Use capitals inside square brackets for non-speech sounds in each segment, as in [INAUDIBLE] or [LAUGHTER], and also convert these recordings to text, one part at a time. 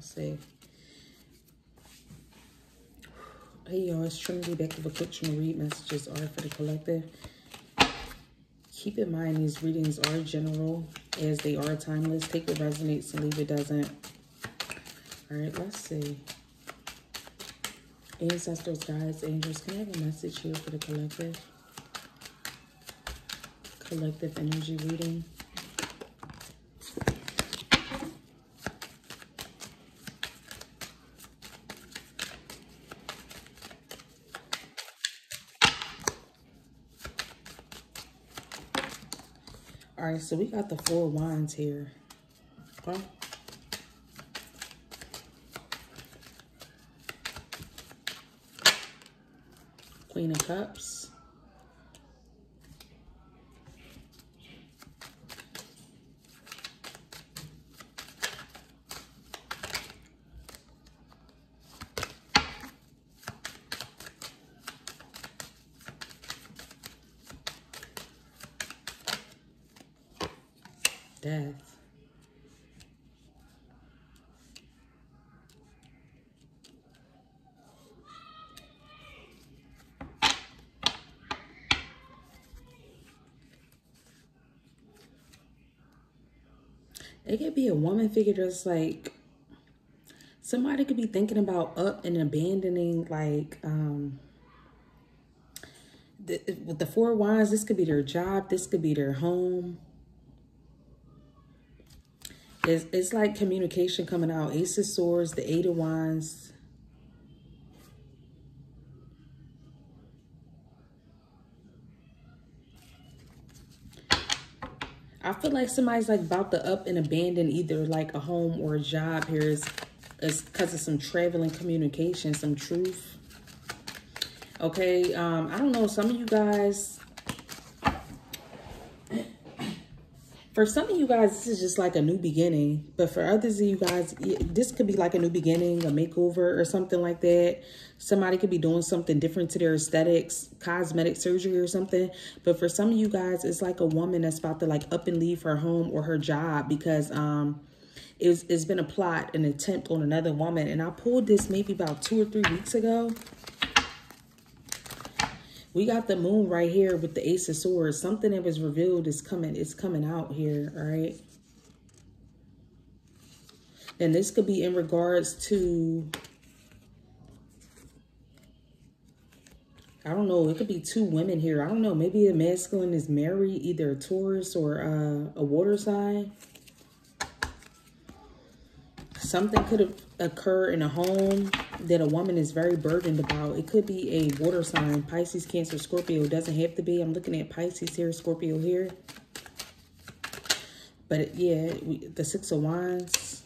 See. Hey y'all, it's Trinity back with a quick to read messages are for the collective. Keep in mind these readings are general as they are timeless. Take what resonates and leave it doesn't. All right, let's see. Ancestors, guides, angels, can I have a message here for the collective? Collective energy reading. All right, so we got the four wands here. Okay. Queen of Cups. Death. It could be a woman figure that's like somebody could be thinking about up and abandoning like um the, with the four wands this could be their job this could be their home it's, it's like communication coming out. Ace of swords the eight of wands. I feel like somebody's like about to up and abandon either like a home or a job here. Is because of some traveling communication, some truth. Okay, um, I don't know, some of you guys for some of you guys, this is just like a new beginning. But for others of you guys, this could be like a new beginning, a makeover or something like that. Somebody could be doing something different to their aesthetics, cosmetic surgery or something. But for some of you guys, it's like a woman that's about to like up and leave her home or her job because um, it's, it's been a plot, an attempt on another woman. And I pulled this maybe about two or three weeks ago. We got the moon right here with the ace of swords. Something that was revealed is coming, it's coming out here, all right? And this could be in regards to, I don't know, it could be two women here. I don't know, maybe a masculine is married, either a Taurus or uh, a water sign. Something could have occurred in a home that a woman is very burdened about. It could be a water sign, Pisces, Cancer, Scorpio. It doesn't have to be. I'm looking at Pisces here, Scorpio here. But it, yeah, we, the Six of Wands.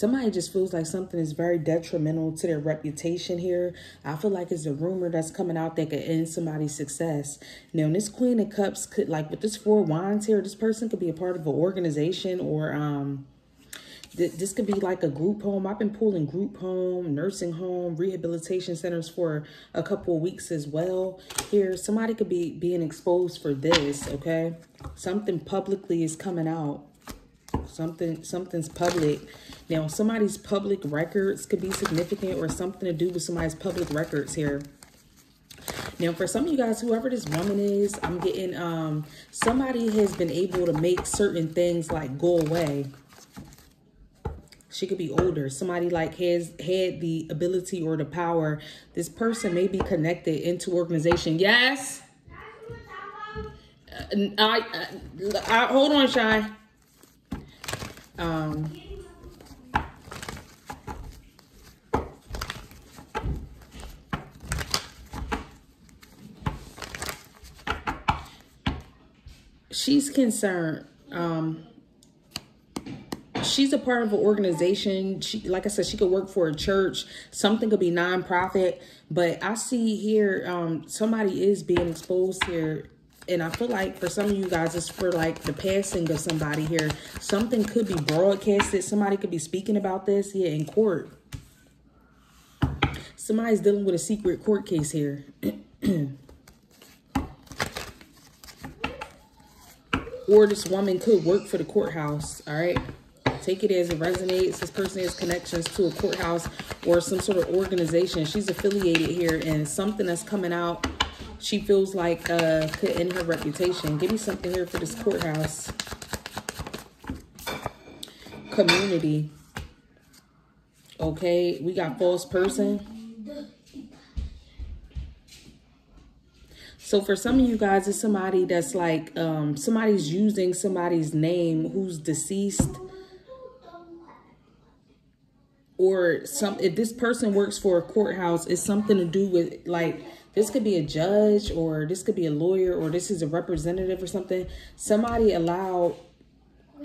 Somebody just feels like something is very detrimental to their reputation here. I feel like it's a rumor that's coming out that could end somebody's success. Now, this Queen of Cups could, like with this Four Wands here, this person could be a part of an organization or um, this could be like a group home. I've been pulling group home, nursing home, rehabilitation centers for a couple of weeks as well. Here, somebody could be being exposed for this, okay? Something publicly is coming out. Something, something's public. Now, somebody's public records could be significant or something to do with somebody's public records here. Now, for some of you guys, whoever this woman is, I'm getting, um, somebody has been able to make certain things like go away. She could be older. Somebody like has had the ability or the power. This person may be connected into organization. Yes. Uh, I, uh, I, hold on, Shy. Um. She's concerned. Um, she's a part of an organization. She, like I said, she could work for a church. Something could be nonprofit. But I see here, um, somebody is being exposed here. And I feel like for some of you guys, it's for like the passing of somebody here. Something could be broadcasted. Somebody could be speaking about this here in court. Somebody's dealing with a secret court case here. [CLEARS THROAT] or this woman could work for the courthouse, all right? Take it as it resonates. This person has connections to a courthouse or some sort of organization. She's affiliated here and something that's coming out she feels like uh, could end her reputation. Give me something here for this courthouse. Community. Okay, we got false person. So for some of you guys, it's somebody that's like, um, somebody's using somebody's name who's deceased. Or some, if this person works for a courthouse, it's something to do with like, this could be a judge or this could be a lawyer or this is a representative or something. Somebody allowed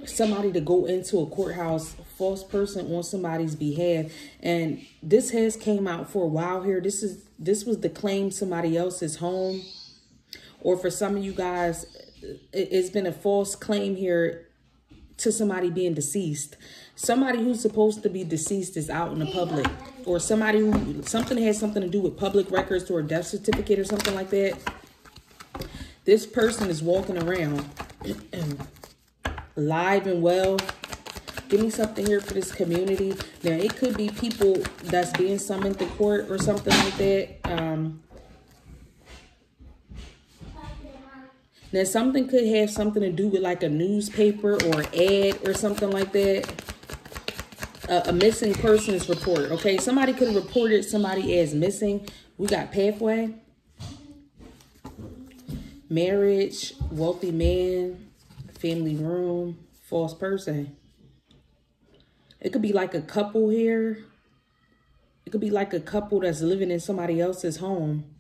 somebody to go into a courthouse false person on somebody's behalf. And this has came out for a while here. This is this was the claim somebody else's home. Or for some of you guys it's been a false claim here to somebody being deceased somebody who's supposed to be deceased is out in the public or somebody who something has something to do with public records or a death certificate or something like that, this person is walking around [CLEARS THROAT] live and well. Give me something here for this community. Now, it could be people that's being summoned to court or something like that. Um, now, something could have something to do with like a newspaper or ad or something like that a, a missing persons report. Okay, somebody could have reported somebody as missing. We got pathway, marriage, wealthy man, family room, false person. It could be like a couple here. It could be like a couple that's living in somebody else's home.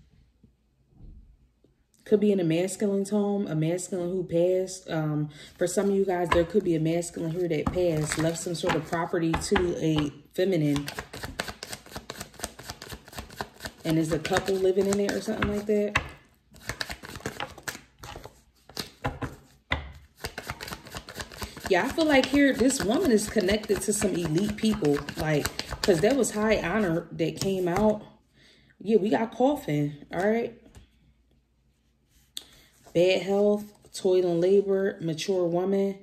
Could be in a masculine's home, a masculine who passed. Um, for some of you guys, there could be a masculine here that passed, left some sort of property to a feminine. And is a couple living in there or something like that. Yeah, I feel like here, this woman is connected to some elite people. Like, because that was high honor that came out. Yeah, we got coffin, all right? Bad health, toil and labor, mature woman.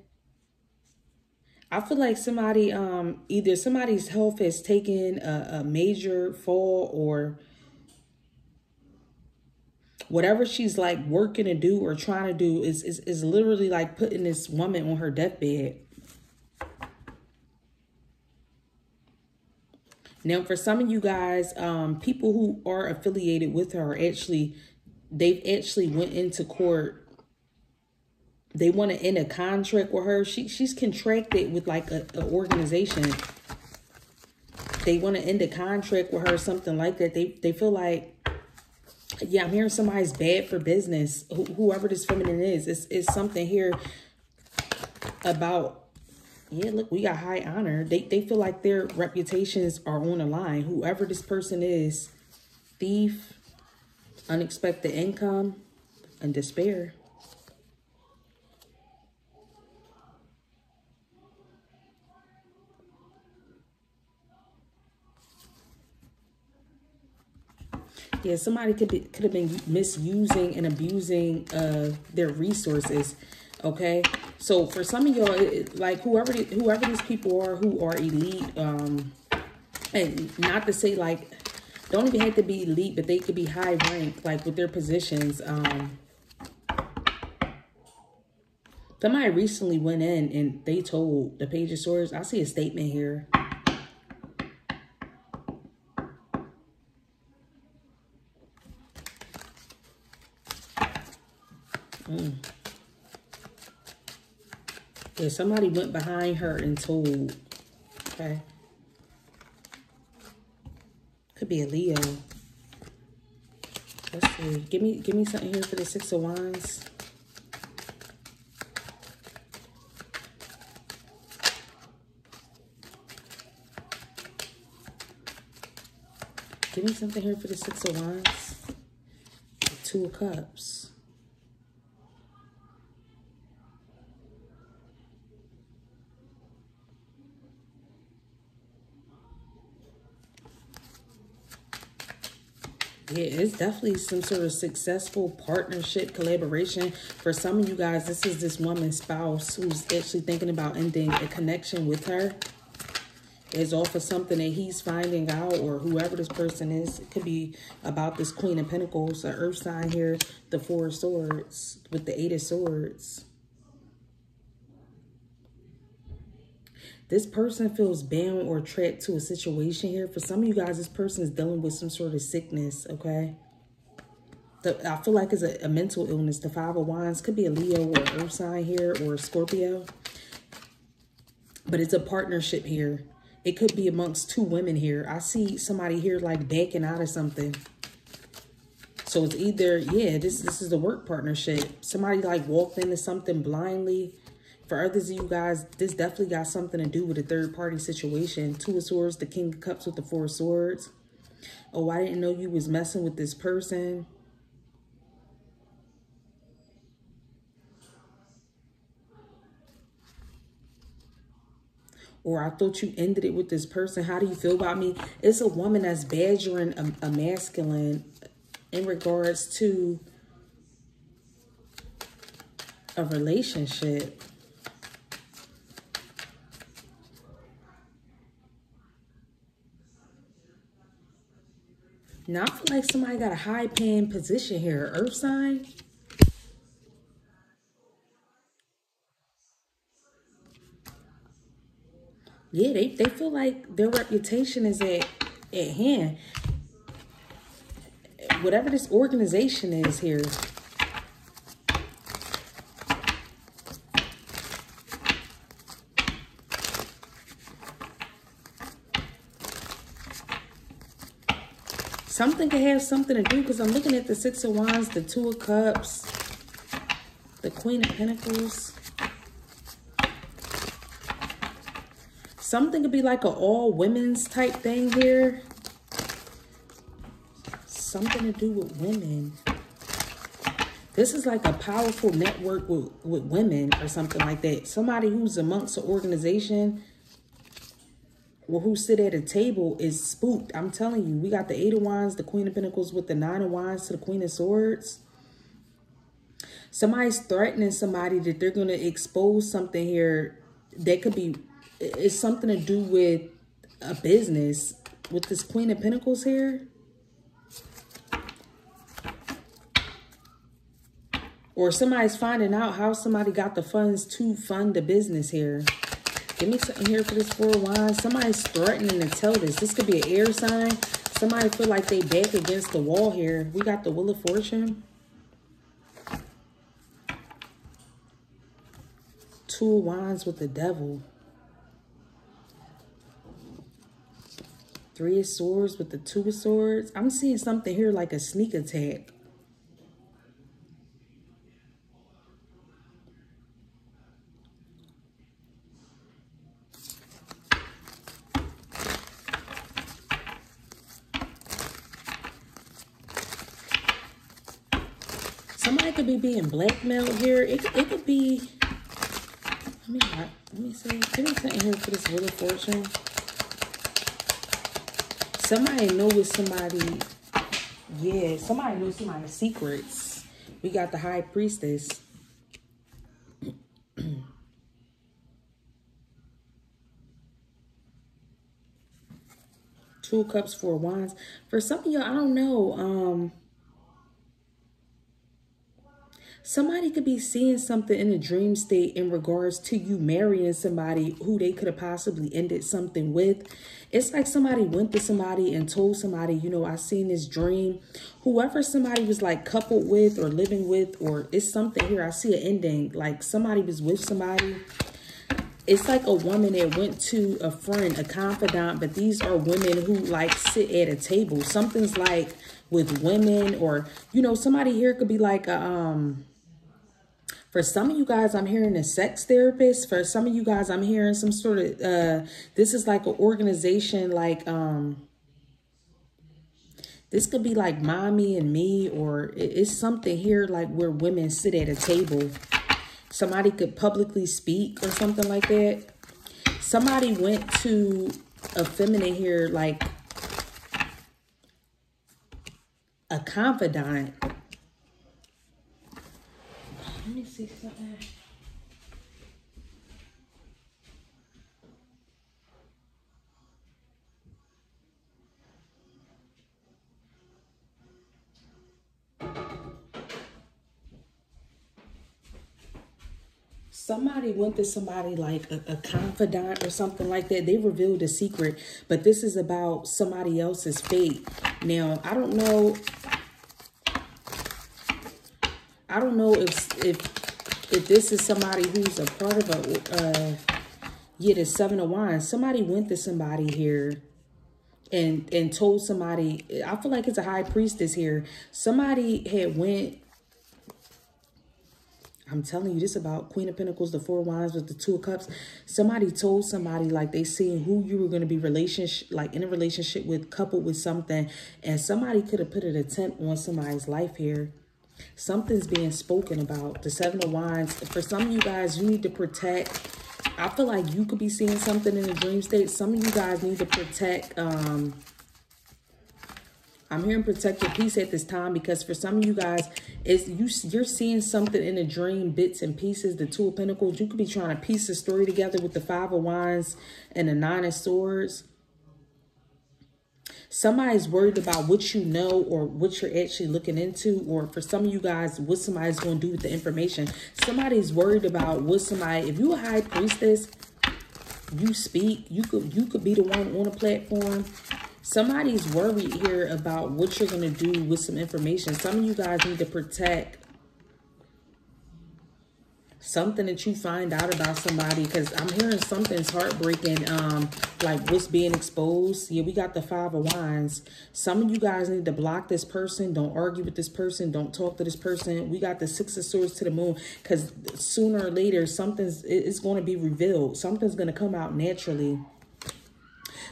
I feel like somebody, um, either somebody's health has taken a, a major fall or whatever she's like working to do or trying to do is, is, is literally like putting this woman on her deathbed. Now, for some of you guys, um, people who are affiliated with her actually they've actually went into court. They want to end a contract with her. She she's contracted with like a, a organization. They want to end a contract with her something like that. They they feel like yeah i'm hearing somebody's bad for business Wh whoever this feminine is. It's, it's something here about yeah look we got high honor. They they feel like their reputations are on the line. Whoever this person is thief unexpected income, and despair. Yeah, somebody could be could have been misusing and abusing uh their resources. Okay, so for some of y'all, like whoever whoever these people are who are elite, um, and not to say like don't even have to be elite, but they could be high rank, like with their positions. Um, somebody recently went in and they told the Page of Swords, I see a statement here. Mm. Yeah, somebody went behind her and told, okay. Could be a Leo. Give me give me something here for the Six of Wands. Give me something here for the Six of Wands. The Two of Cups. Yeah, it's definitely some sort of successful partnership, collaboration. For some of you guys, this is this woman's spouse who's actually thinking about ending a connection with her. Is off of something that he's finding out or whoever this person is. It could be about this Queen of Pentacles, the Earth sign here, the Four of Swords with the Eight of Swords. This person feels bound or trapped to a situation here. For some of you guys, this person is dealing with some sort of sickness, okay? The, I feel like it's a, a mental illness. The Five of Wands could be a Leo or Earth sign here or a Scorpio. But it's a partnership here. It could be amongst two women here. I see somebody here like backing out of something. So it's either, yeah, this, this is a work partnership. Somebody like walked into something blindly for others of you guys, this definitely got something to do with a third party situation. Two of Swords, the King of Cups with the Four of Swords. Oh, I didn't know you was messing with this person. or I thought you ended it with this person. How do you feel about me? It's a woman that's badgering a, a masculine in regards to a relationship. Now, I feel like somebody got a high paying position here. Earth sign. Yeah, they, they feel like their reputation is at, at hand. Whatever this organization is here. Something could have something to do because I'm looking at the Six of Wands, the Two of Cups, the Queen of Pentacles. Something could be like an all women's type thing here. Something to do with women. This is like a powerful network with, with women or something like that. Somebody who's amongst an organization well, who sit at a table is spooked. I'm telling you, we got the Eight of Wands, the Queen of Pentacles with the Nine of Wands to the Queen of Swords. Somebody's threatening somebody that they're going to expose something here that could be, it's something to do with a business with this Queen of Pentacles here. Or somebody's finding out how somebody got the funds to fund the business here. Give me something here for this four of wands. Somebody's threatening to tell this. This could be an air sign. Somebody feel like they back against the wall here. We got the Wheel of Fortune. Two of Wands with the Devil. Three of Swords with the Two of Swords. I'm seeing something here like a sneak attack. Somebody blackmailed here. It, it could be... Let me, let me see. Give me something here for this Wheel of Fortune. Somebody knows somebody... Yeah, somebody knows somebody's secrets. We got the High Priestess. Two Cups, Four Wands. For some of y'all, I don't know. Um Somebody could be seeing something in a dream state in regards to you marrying somebody who they could have possibly ended something with. It's like somebody went to somebody and told somebody, you know, I seen this dream. Whoever somebody was like coupled with or living with, or it's something here. I see an ending. Like somebody was with somebody it's like a woman that went to a friend, a confidant, but these are women who like sit at a table. Something's like with women or, you know, somebody here could be like a, um, for some of you guys, I'm hearing a sex therapist. For some of you guys, I'm hearing some sort of, uh, this is like an organization like, um, this could be like mommy and me, or it's something here like where women sit at a table. Somebody could publicly speak or something like that. Somebody went to a feminine here, like a confidant. Let me see something. somebody went to somebody like a, a, confidant or something like that. They revealed a secret, but this is about somebody else's fate. Now, I don't know. I don't know if if if this is somebody who's a part of a uh yeah, the seven of wands. Somebody went to somebody here and and told somebody I feel like it's a high priestess here. Somebody had went I'm telling you this about Queen of Pentacles, the Four Wands with the Two of Cups. Somebody told somebody like they seen who you were going to be relationship like in a relationship with, coupled with something, and somebody could have put an attempt on somebody's life here. Something's being spoken about. The Seven of Wands. For some of you guys, you need to protect. I feel like you could be seeing something in a dream state. Some of you guys need to protect um I'm hearing protect your peace at this time because for some of you guys, is you you're seeing something in a dream, bits and pieces. The Two of Pentacles, you could be trying to piece the story together with the Five of Wands and the Nine of Swords. Somebody's worried about what you know or what you're actually looking into, or for some of you guys, what somebody's going to do with the information. Somebody's worried about what somebody. If you're a high priestess, you speak. You could you could be the one on a platform Somebody's worried here about what you're going to do with some information. Some of you guys need to protect something that you find out about somebody because I'm hearing something's heartbreaking, um, like what's being exposed. Yeah, we got the five of wands. Some of you guys need to block this person. Don't argue with this person. Don't talk to this person. We got the six of swords to the moon because sooner or later, something's it's going to be revealed. Something's going to come out naturally.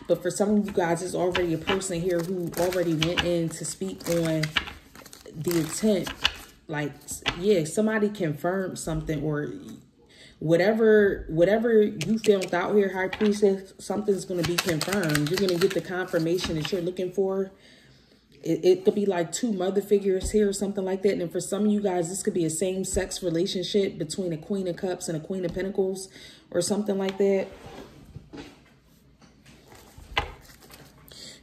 But for some of you guys, there's already a person here who already went in to speak on the intent. Like, yeah, somebody confirmed something or whatever whatever you found out here, High Priestess, something's going to be confirmed. You're going to get the confirmation that you're looking for. It, it could be like two mother figures here or something like that. And for some of you guys, this could be a same-sex relationship between a Queen of Cups and a Queen of Pentacles or something like that.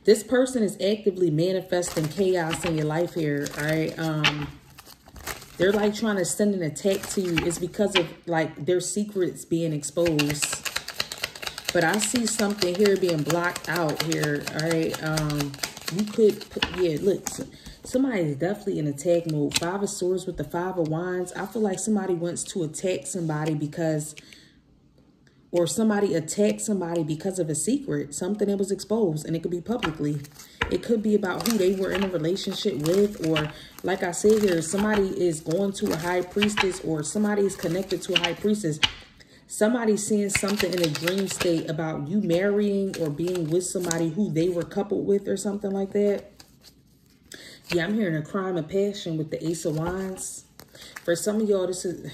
This person is actively manifesting chaos in your life here, all right? Um, they're like trying to send an attack to you. It's because of like their secrets being exposed. But I see something here being blocked out here, all right? Um, you could, put, yeah, look, somebody is definitely in attack mode. Five of Swords with the Five of Wands. I feel like somebody wants to attack somebody because or somebody attacked somebody because of a secret, something that was exposed, and it could be publicly. It could be about who they were in a relationship with, or like I said here, somebody is going to a high priestess, or somebody is connected to a high priestess. Somebody seeing something in a dream state about you marrying or being with somebody who they were coupled with or something like that. Yeah, I'm hearing a crime of passion with the Ace of Wands. For some of y'all, this is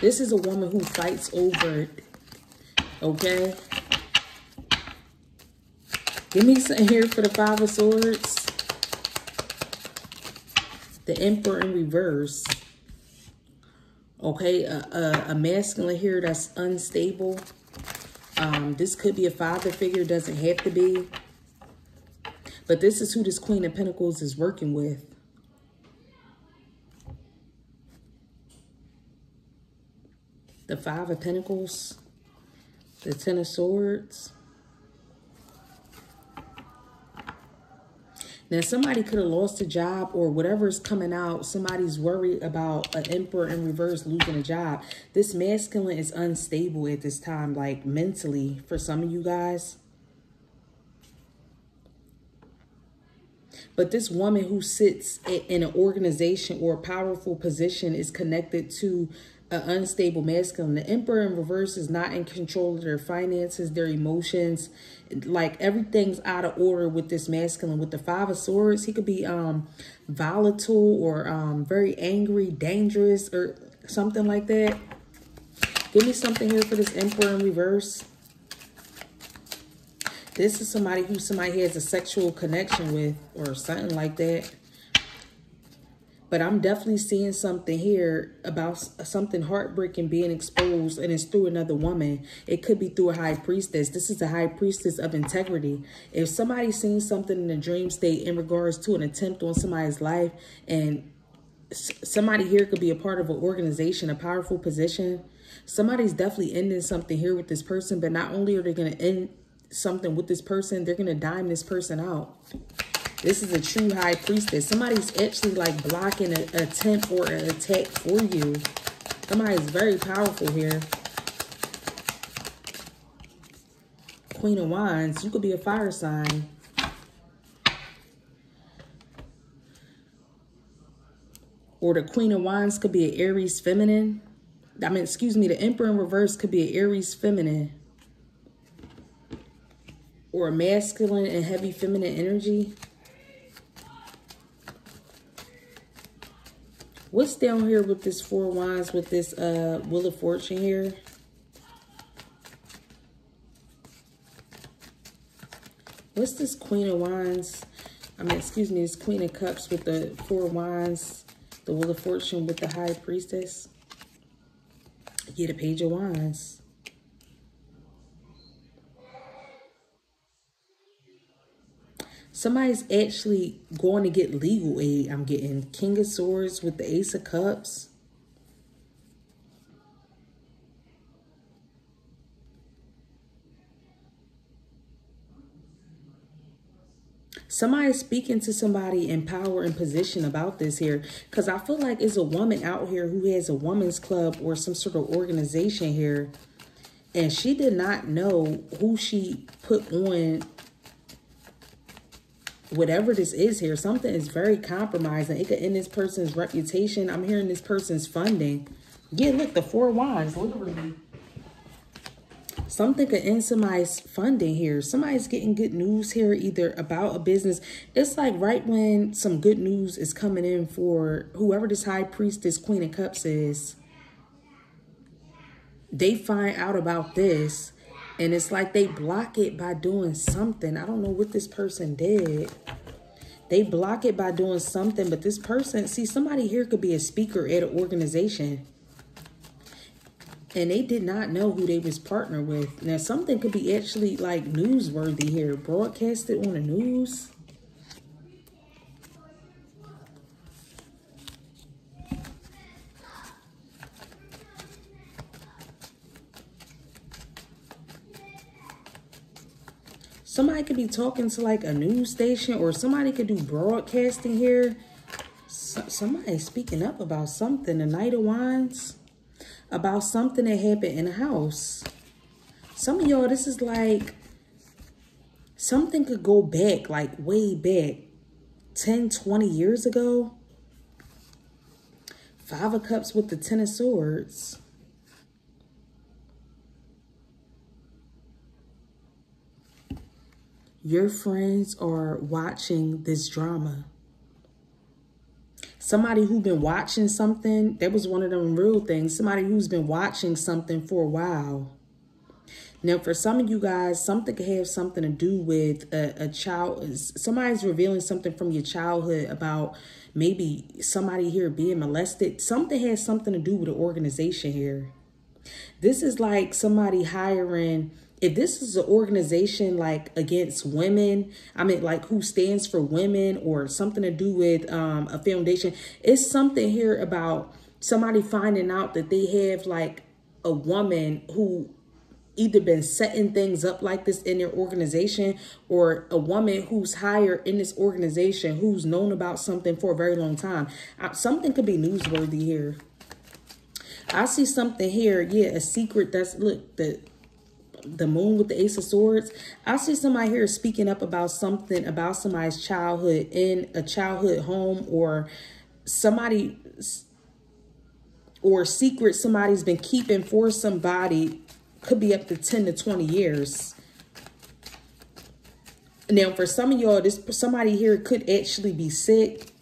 this is a woman who fights over it. Okay? Give me some here for the Five of Swords. The Emperor in reverse. Okay, a, a, a masculine here that's unstable. Um, this could be a father figure, doesn't have to be. But this is who this Queen of Pentacles is working with. The Five of Pentacles, the Ten of Swords. Now, somebody could have lost a job or whatever's coming out. Somebody's worried about an emperor in reverse losing a job. This masculine is unstable at this time, like mentally, for some of you guys. But this woman who sits in an organization or a powerful position is connected to an unstable masculine. The emperor in reverse is not in control of their finances, their emotions. Like everything's out of order with this masculine. With the five of swords, he could be um volatile or um very angry, dangerous, or something like that. Give me something here for this emperor in reverse. This is somebody who somebody has a sexual connection with or something like that. But I'm definitely seeing something here about something heartbreaking being exposed and it's through another woman. It could be through a high priestess. This is a high priestess of integrity. If somebody's seen something in a dream state in regards to an attempt on somebody's life and somebody here could be a part of an organization, a powerful position. Somebody's definitely ending something here with this person, but not only are they going to end something with this person, they're going to dime this person out. This is a true high priestess. Somebody's actually like blocking an attempt or an attack for you. Somebody's very powerful here. Queen of Wands. You could be a fire sign. Or the Queen of Wands could be an Aries feminine. I mean, excuse me, the Emperor in reverse could be an Aries feminine. Or a masculine and heavy feminine energy. What's down here with this Four Wands, with this uh, Wheel of Fortune here? What's this Queen of Wands? I mean, excuse me, this Queen of Cups with the Four Wands, the Wheel of Fortune with the High Priestess. Get a Page of Wands. Somebody's actually going to get legal aid. I'm getting King of Swords with the Ace of Cups. Somebody's speaking to somebody in power and position about this here. Because I feel like it's a woman out here who has a woman's club or some sort of organization here. And she did not know who she put on whatever this is here, something is very compromising. It could end this person's reputation. I'm hearing this person's funding. Yeah, look, the four wands, literally. Something could end somebody's funding here. Somebody's getting good news here, either about a business. It's like right when some good news is coming in for whoever this high priestess, queen of cups is. They find out about this and it's like they block it by doing something. I don't know what this person did. They block it by doing something, but this person, see, somebody here could be a speaker at an organization. And they did not know who they was partnered with. Now, something could be actually like newsworthy here, broadcasted on the news. Somebody could be talking to like a news station or somebody could do broadcasting here. So, somebody speaking up about something. The Knight of Wands. About something that happened in the house. Some of y'all, this is like something could go back, like way back, 10, 20 years ago. Five of Cups with the Ten of Swords. Your friends are watching this drama. Somebody who's been watching something, that was one of them real things. Somebody who's been watching something for a while. Now, for some of you guys, something could have something to do with a, a child. Somebody's revealing something from your childhood about maybe somebody here being molested. Something has something to do with the organization here. This is like somebody hiring if this is an organization like against women, I mean, like who stands for women or something to do with um, a foundation, it's something here about somebody finding out that they have like a woman who either been setting things up like this in their organization or a woman who's higher in this organization who's known about something for a very long time. Uh, something could be newsworthy here. I see something here. Yeah, a secret that's, look, the the moon with the ace of swords i see somebody here speaking up about something about somebody's childhood in a childhood home or somebody or secret somebody's been keeping for somebody could be up to 10 to 20 years. Now for some of y'all this somebody here could actually be sick.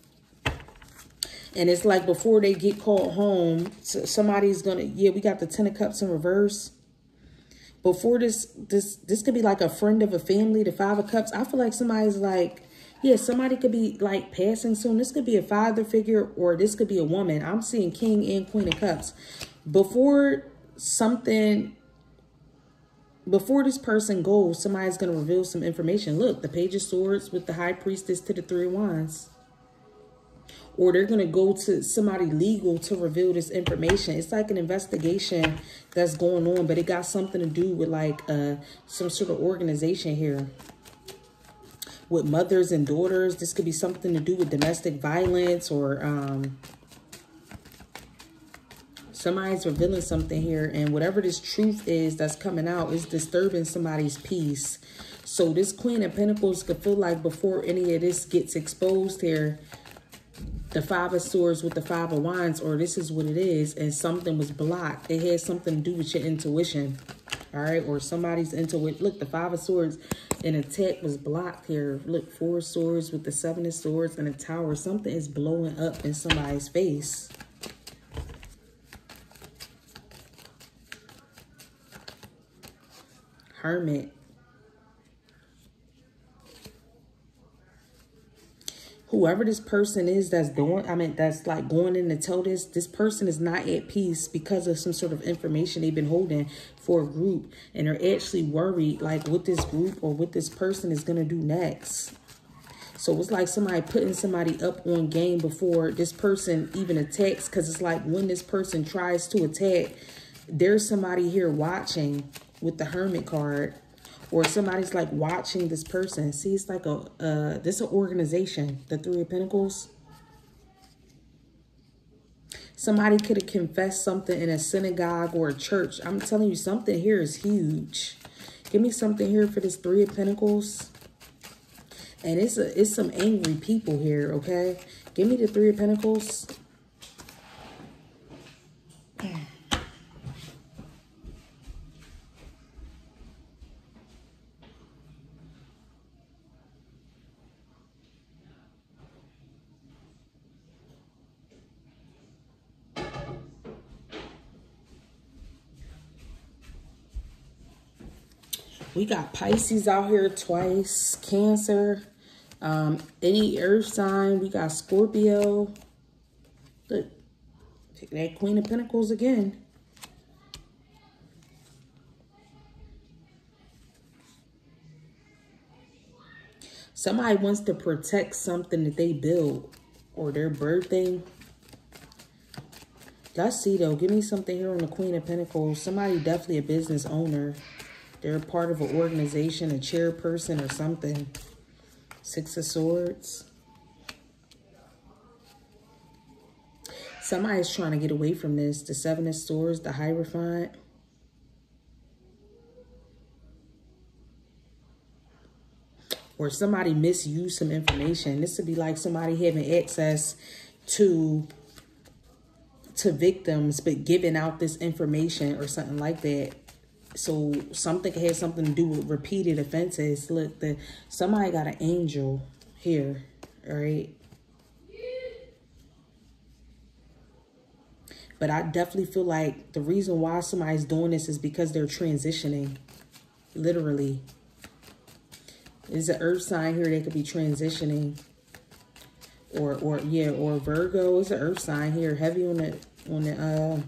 And it's like before they get called home somebody's gonna yeah we got the ten of cups in reverse before this this this could be like a friend of a family the five of cups. I feel like somebody's like yeah somebody could be like passing soon. This could be a father figure or this could be a woman. I'm seeing king and queen of cups. Before something before this person goes somebody's going to reveal some information. Look the page of swords with the high priestess to the three of wands or they're going to go to somebody legal to reveal this information. It's like an investigation that's going on, but it got something to do with like uh, some sort of organization here. With mothers and daughters, this could be something to do with domestic violence or um, somebody's revealing something here. And whatever this truth is that's coming out is disturbing somebody's peace. So this Queen of Pentacles could feel like before any of this gets exposed here, the five of swords with the five of wands or this is what it is and something was blocked. It had something to do with your intuition all right? Or somebody's intuition look the five of swords and attack was blocked here. Look four swords with the seven of swords and a tower. Something is blowing up in somebody's face. Hermit whoever this person is that's doing, I mean, that's like going in to tell this, this person is not at peace because of some sort of information they've been holding for a group. And they're actually worried like what this group or what this person is going to do next. So it's like somebody putting somebody up on game before this person even attacks. Because it's like when this person tries to attack, there's somebody here watching with the Hermit card or somebody's like watching this person. See, it's like a, uh, this is an organization, the Three of Pentacles. Somebody could have confessed something in a synagogue or a church. I'm telling you, something here is huge. Give me something here for this Three of Pentacles. And it's a, it's some angry people here, okay? Give me the Three of Pentacles. We got Pisces out here twice, Cancer, um, any earth sign. We got Scorpio. Look, Take that Queen of Pentacles again. Somebody wants to protect something that they built or their birthday. Let's see though. Give me something here on the Queen of Pentacles. Somebody definitely a business owner. They're part of an organization, a chairperson or something. Six of Swords. Somebody's trying to get away from this. The Seven of Swords, the Hierophant. Or somebody misused some information. This would be like somebody having access to to victims, but giving out this information or something like that so something has something to do with repeated offenses. Look, the somebody got an angel here, all right? But I definitely feel like the reason why somebody's doing this is because they're transitioning, literally. There's an earth sign here that could be transitioning. Or, or yeah, or Virgo is an earth sign here, heavy on the, on the, uh,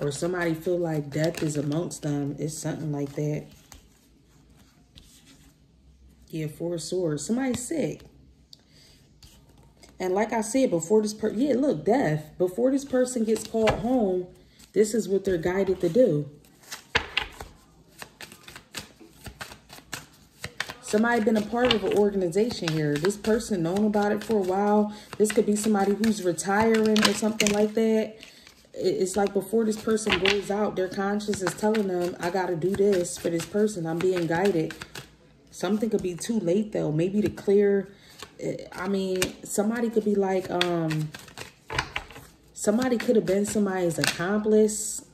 or somebody feel like death is amongst them. It's something like that. Yeah, four swords. Somebody's sick. And like I said, before this person, yeah, look, death. Before this person gets called home, this is what they're guided to do. Somebody been a part of an organization here. This person known about it for a while. This could be somebody who's retiring or something like that it's like before this person goes out, their conscience is telling them, I got to do this for this person. I'm being guided. Something could be too late, though. Maybe to clear, I mean, somebody could be like, um, somebody could have been somebody's accomplice.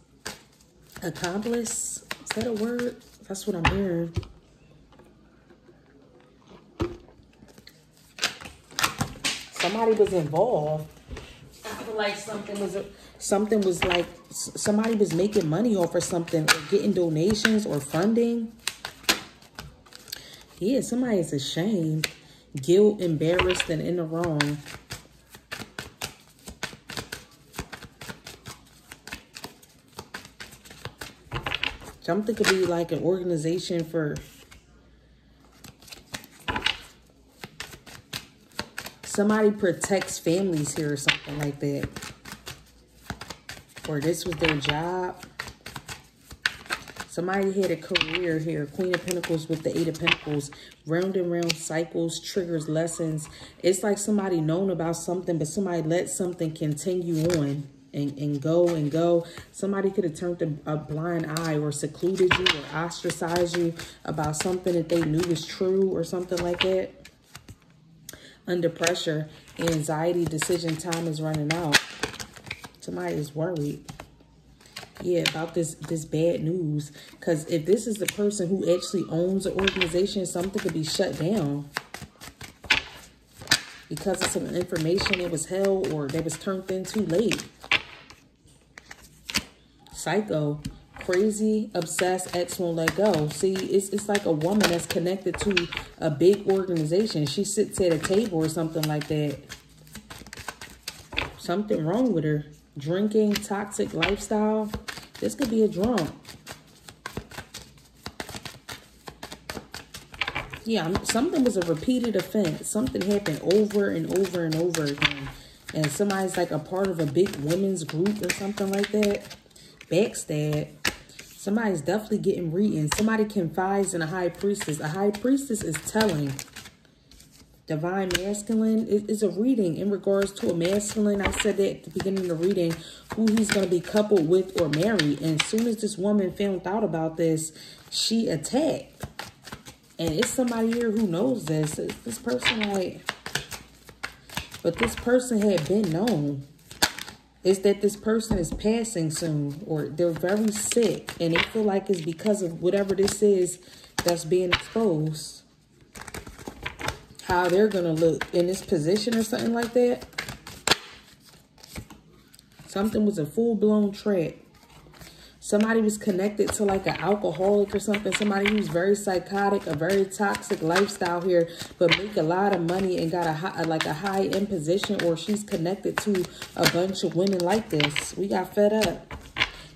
Accomplice? Is that a word? That's what I'm hearing. Somebody was involved. I feel like something was... Something was like somebody was making money off or something or getting donations or funding. Yeah, somebody is ashamed, guilt, embarrassed, and in the wrong. Something could be like an organization for somebody protects families here or something like that. Or this was their job. Somebody had a career here. Queen of Pentacles with the Eight of Pentacles. Round and round cycles, triggers, lessons. It's like somebody known about something, but somebody let something continue on and, and go and go. Somebody could have turned a, a blind eye or secluded you or ostracized you about something that they knew was true or something like that. Under pressure, anxiety, decision time is running out. Somebody is worried. Yeah, about this this bad news. Because if this is the person who actually owns an organization, something could be shut down because of some information that was held or that was turned in too late psycho, crazy, obsessed, ex won't let go. See, it's, it's like a woman that's connected to a big organization. She sits at a table or something like that. Something wrong with her. Drinking, toxic lifestyle. This could be a drunk. Yeah, something was a repeated offense. Something happened over and over and over again. And somebody's like a part of a big women's group or something like that backstab. Somebody's definitely getting reading. Somebody confides in a high priestess. A high priestess is telling. Divine masculine is a reading in regards to a masculine. I said that at the beginning of the reading, who he's going to be coupled with or married. And as soon as this woman found out about this, she attacked. And it's somebody here who knows this. This person, like, but this person had been known is that this person is passing soon or they're very sick and they feel like it's because of whatever this is that's being exposed. How they're going to look in this position or something like that. Something was a full-blown trap somebody was connected to like an alcoholic or something, somebody who's very psychotic, a very toxic lifestyle here, but make a lot of money and got a high, like a high end position, or she's connected to a bunch of women like this. We got fed up.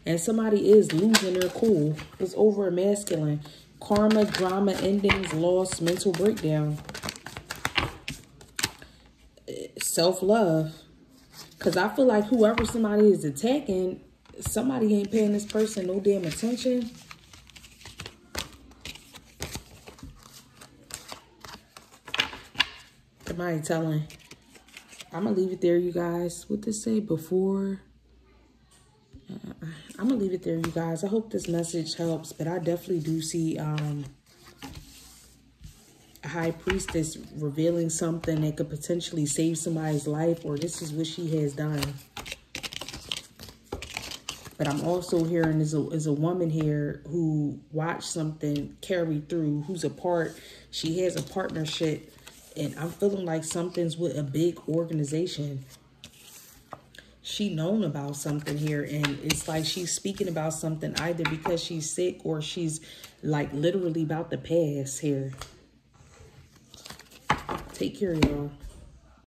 And somebody is losing their cool. It's over a masculine. Karma, drama, endings, loss, mental breakdown. Self-love. Because I feel like whoever somebody is attacking somebody ain't paying this person no damn attention. Somebody telling. I'm going to leave it there, you guys. What to say before? Uh, I'm going to leave it there, you guys. I hope this message helps, but I definitely do see um, high priestess revealing something that could potentially save somebody's life, or this is what she has done. But I'm also hearing as a, as a woman here who watched something carry through, who's a part, she has a partnership, and I'm feeling like something's with a big organization. She known about something here, and it's like she's speaking about something either because she's sick or she's like literally about to pass here. Take care, y'all.